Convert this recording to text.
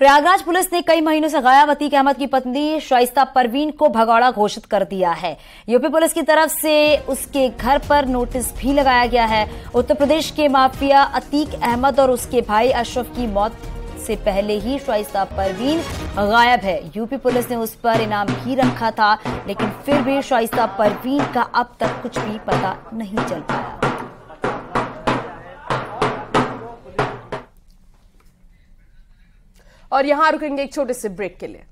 Prayagraj police ने कई महीनों से गायब अतीक अहमद की पत्नी शाइस्ता परवीन को भगौड़ा घोषित कर दिया है। यूपी पुलिस की तरफ़ से उसके घर पर नोटिस भी लगाया गया है। उत्तर प्रदेश के माफिया अतीक अहमद और उसके भाई अशरफ की मौत से पहले ही शाइस्ता परवीन गायब है। यूपी पुलिस ने उस पर इनाम भी रखा था, लेकिन फिर भी शाइस्ता परवीन का अब तक कुछ भी पता नहीं चल पाया। और यहाँ रुकेंगे एक छोटे से ब्रेक के लिए।